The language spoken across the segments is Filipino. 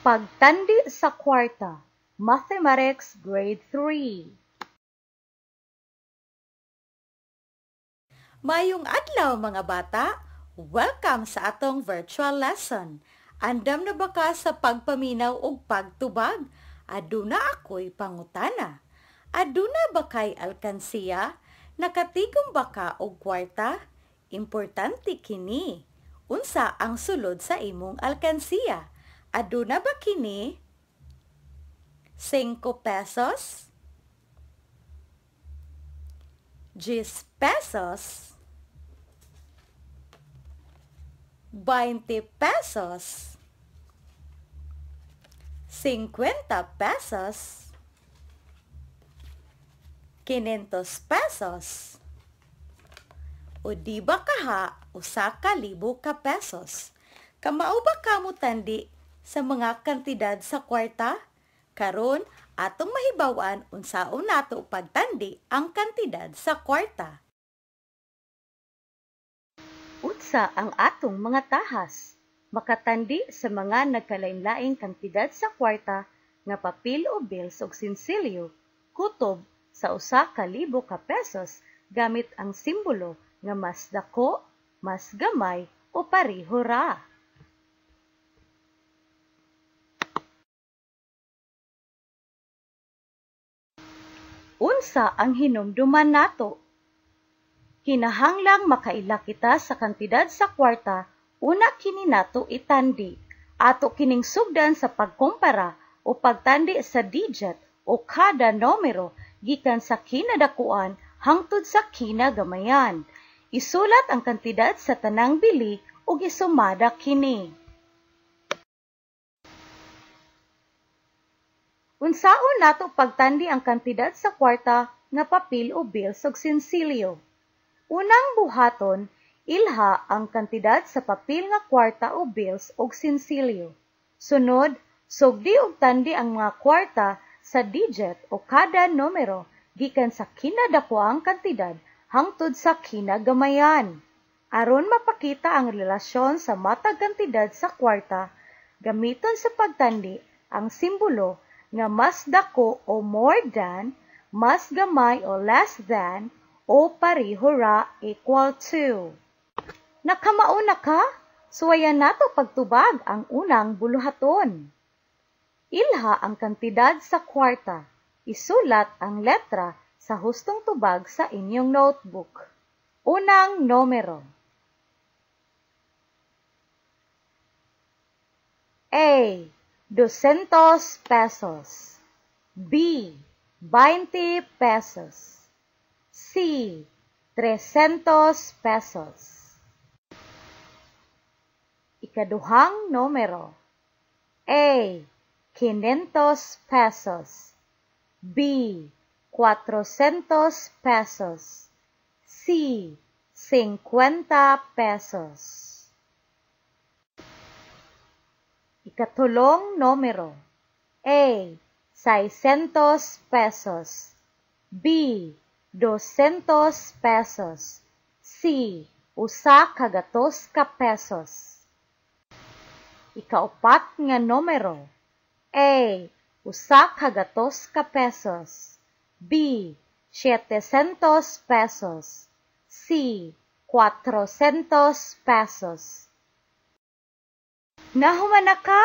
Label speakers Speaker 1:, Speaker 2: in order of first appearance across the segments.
Speaker 1: Pagtandi sa kwarta, Mathematics Grade 3.
Speaker 2: Mayong adlaw mga bata! Welcome sa atong virtual lesson. Andam na ba ka sa pagpaminaw og pagtubag? Aduna ako'y pangutana. Aduna ba kay alkansiya? Nakatigom ba ka og kwarta? Importante kini. Unsa ang sulod sa imong alkansiya? Aduna ba kini? 5 pesos? 10 pesos? 20 pesos? 50 pesos? 500 pesos? O di ba kaha usa ka libo ka pesos? Kamao ba kamo tandi sa mga kantidad sa kwarta? Karon atong mahibawan unsaon nato pagtandi ang kantidad sa kwarta.
Speaker 1: Unsa ang atong mga tahas? Makatandi sa mga nagkalain-laing kantidad sa kwarta nga papel o bills ug sinsilyo, kutob sa usa ka libo ka pesos gamit ang simbolo nga mas dako, mas gamay o pareho ra. Unsa ang hinumduman nato Kinahanglang makaila kita sa kantidad sa kwarta, una kini nato itandi. Ato kining sugdan sa pagkumpara o pagtandi sa digit o kada numero gikan sa kinadakuan hangtod sa kinagamayan. Isulat ang kantidad sa tanang bili ug isumada kini. Unsaon nato pagtandi ang kantidad sa kwarta nga papel o bills ug sinsilyo? Unang buhaton, ilha ang kantidad sa papel nga kwarta o bills og sinsilyo. Sunod, sugdi og tandi ang mga kwarta sa digit o kada numero gikan sa kinadakuang kantidad hangtod sa kinagamayan. Aron mapakita ang relasyon sa matag kantidad sa kwarta, gamiton sa pagtandi ang simbolo nga mas dako o more than, mas gamay o less than, o pareho ra equal to. Nakamauna ka? Suwayan nato pagtubag ang unang buluhaton. Ilha ang kantidad sa kwarta. Isulat ang letra sa hustong tubag sa inyong notebook. Unang numero. A. 200 pesos. B. 20 pesos. C. 300 pesos. Ikaduhang numero. A. 500 pesos. B. 400 pesos. C. 50 pesos. Ikatulong numero. A. 600 pesos. B. 200 pesos. C. Usa ka gatos ka pesos. Ikaupat nga numero. A. Usa ka gatos ka pesos. B. 700 pesos. C. 400 pesos. Nahuman na ka?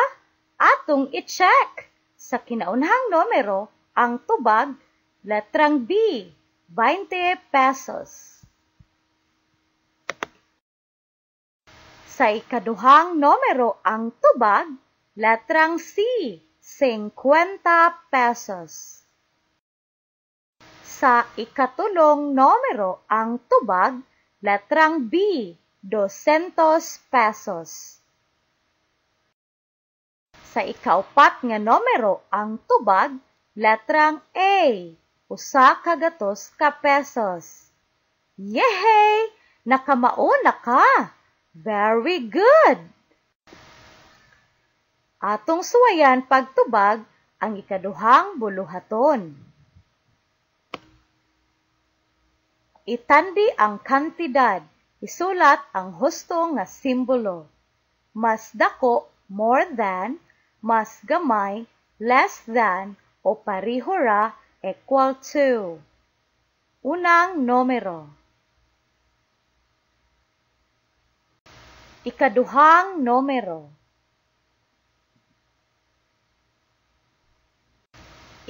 Speaker 1: Atong i-check. Sa kinaunhang numero, ang tubag, letrang B, 20 pesos. Sa ikaduhang numero ang tubag, letrang C, 50 pesos. Sa ikatulong numero ang tubag, letrang B, 200 pesos. Sa ikaupat nga numero ang tubag, letrang A, usa ka gatos ka pesos. Yehey! Nakamauna ka! Very good! Atong suwayan pagtubag ang ikaduhang buluhaton. Itandi ang kantidad. Isulat ang husto nga simbolo. Mas dako, more than, mas gamay, less than, o pariho ra, equal to. Unang numero. Ikaduhang numero.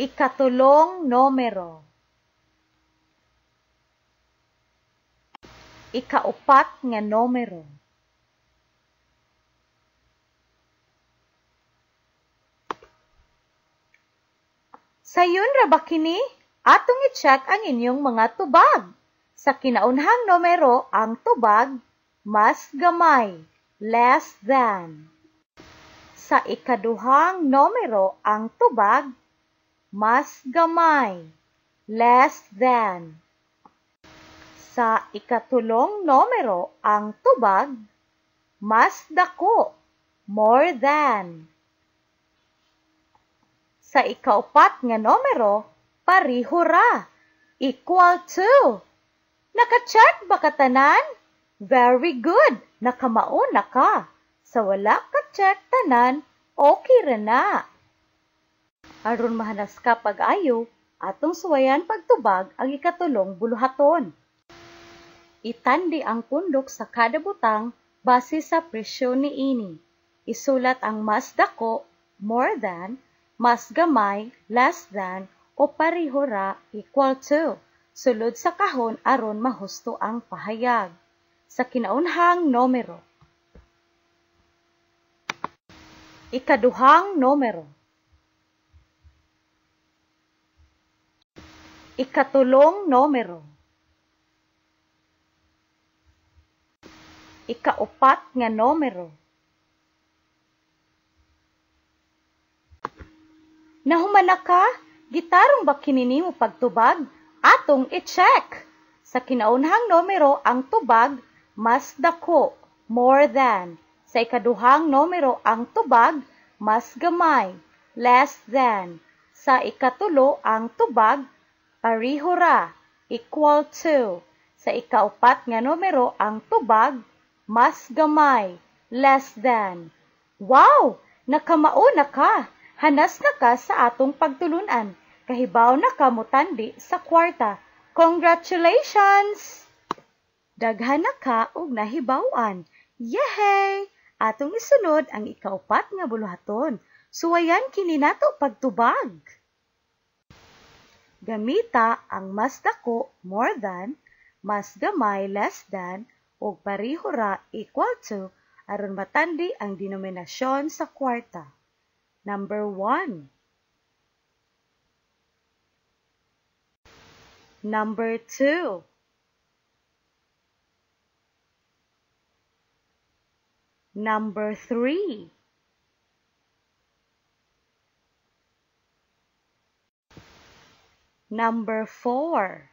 Speaker 1: Ikatulong numero. Ikaupat nga numero. Sayon ra ba kini? Atong i-check ang inyong mga tubag. Sa kinaunhang numero, ang tubag mas gamay, less than. Sa ikaduhang numero, ang tubag mas gamay, less than. Sa ikatulong numero, ang tubag mas dako, more than. Sa ikaupat nga numero, pariho ra, equal to. Naka-check ba katanan? Very good, nakamaon na ka. Sa wala ka-check tanan, okay ra na. Aron mahanas ka pag-ayo, atong suwayan pagtubag ang ikatulong buluhaton. Itandi ang pundok sa kada butang base sa presyo ni ini. Isulat ang mas dako, more than, mas gamay, less than, o pareho ra, equal to. Sulod sa kahon aron mahusto ang pahayag. Sa kinaunhang numero. Ikaduhang numero. Ikatulong numero. Ikaupat nga numero. Nahumana ka? Gitarong ba kinini mo pagtubag? Atong i-check. Sa kinaunhang numero, ang tubag mas dako, more than. Sa ikaduhang numero, ang tubag mas gamay, less than. Sa ikatulo, ang tubag pariho ra, equal to. Sa ikaupat nga numero, ang tubag, mas gamay, less than. Wow! Nakamao na ka! Hanas na ka sa atong pagtulunan. Kahibaw na ka mutandi sa kwarta. Congratulations! Daghan na ka og nahibawan. Yehey! Atong isunod ang ikaupat nga buluhaton. Suwayan kini nato pagtubag. Gamita ang mas dako, more than, mas gamay, less than, o pariho ra, equal to, aron matandi ang denominasyon sa kwarta. Number 1. Number 2. Number 3. Number 4.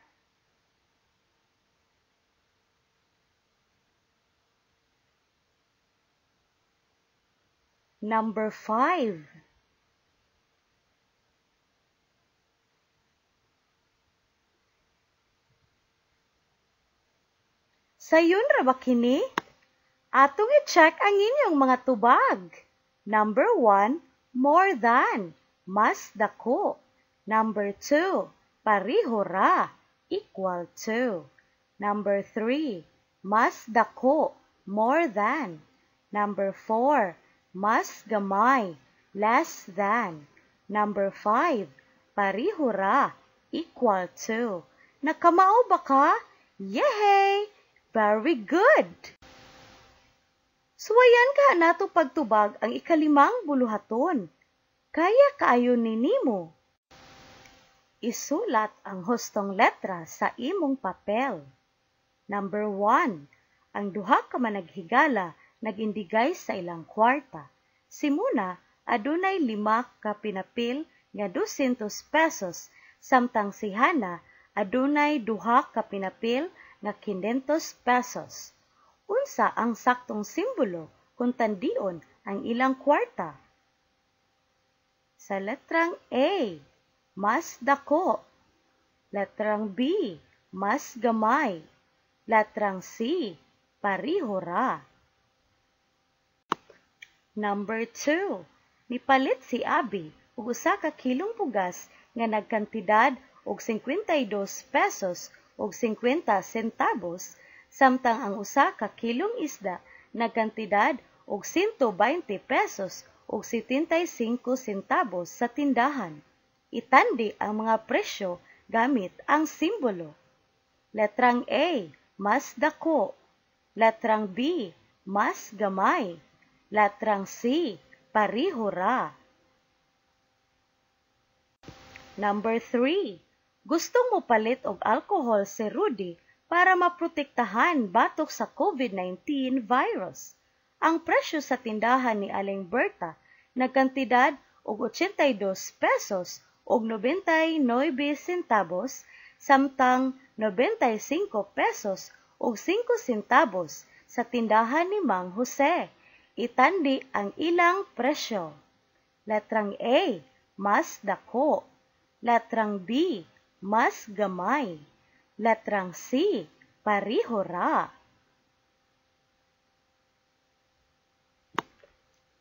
Speaker 1: Number 5. Sayon ra ba kini? Atong i-check ang inyong mga tubag. Number 1, more than, mas dako. Number 2, pariho ra, equal to. Number 3, mas dako, more than. Number 4, mas gamay, less than. Number 5, pariho ra, equal to. Nakamao ba ka? Yehey! Very good! Suwayan ka nato pagtubag ang ikalimang buluhaton. Kaya kaayo ni nimo. Isulat ang hustong letra sa imong papel. Number 1. Ang duha ka managhigala nagindigay sa ilang kwarta. Simuna, adunay lima ka pinapil nga 200 pesos, samtang si Hana adunay duha ka pinapil nga 500 pesos. Unsa ang saktong simbolo kung tandion ang ilang kwarta? Sa letrang A, mas dako. Letrang B, mas gamay. Letrang C, pariho ra. Number 2. Nipalit si Abi og usa ka kilong pugas nga nagkantidad og 52 pesos og 50 centavos samtang ang usa ka kilong isda nagkantidad og 120 pesos og 75 centavos sa tindahan. Itandi ang mga presyo gamit ang simbolo. Letrang A, mas dako. Letrang B, mas gamay. Letrang C, pariho ra. Number 3. Gustong mo palit og alcohol si Rudy para maprotektahan batok sa COVID-19 virus. Ang presyo sa tindahan ni Aling Berta nagkantidad og 82 pesos og 99 centavos samtang 95 pesos og 5 centavos sa tindahan ni Mang Jose itandi ang ilang presyo. Letrang A, mas dako. Letrang B, mas gamay. Letrang C, pariho ra.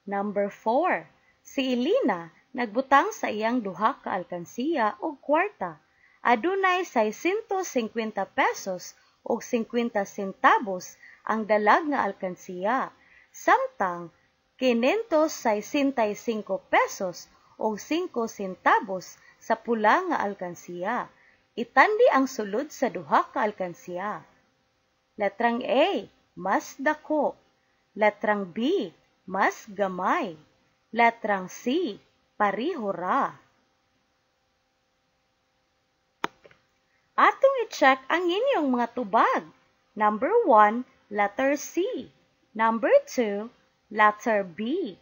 Speaker 1: Number 4. Si Elina nagbutang sa iyang duha ka alkansiya og kwarta. Adunay 650 pesos og 50 centavos ang dalag nga alkansiya samtang 565 pesos o 5 centavos sa pula nga alkansiya. Itandi ang sulod sa duha ka alkansiya. Letrang A, mas dako. Letrang B, mas gamay. Letrang C, pariho ra. Atong i-check ang inyong mga tubag. Number 1, letter C. Number 2, letter B.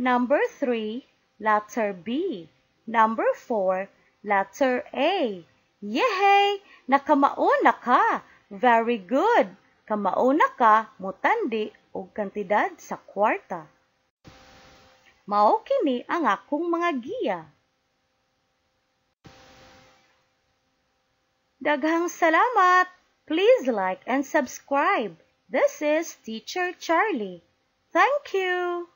Speaker 1: Number 3, letter B. Number 4, letter A. Yehey! Nakamauna ka! Very good! Kamauna ka, mutandi og kantidad sa kwarta. Mao kini ang akong mga giya. Daghang salamat! Please like and subscribe. This is Teacher Charlie. Thank you.